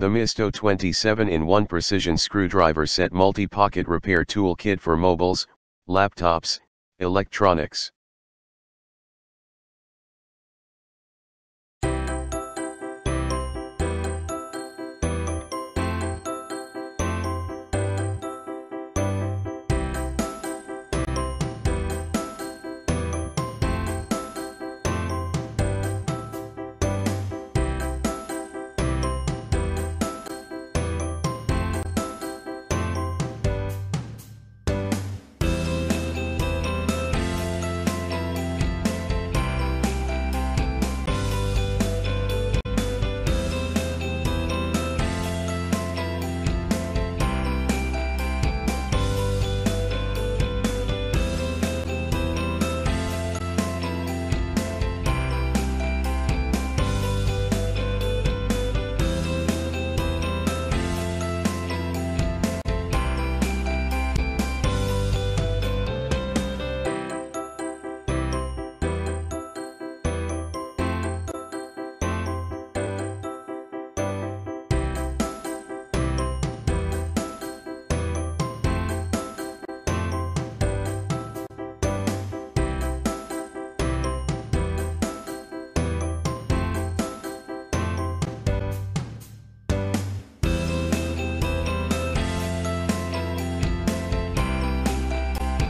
THEMISTO 27 in 1 precision screwdriver set multi-pocket repair tool kit for mobiles, laptops, electronics.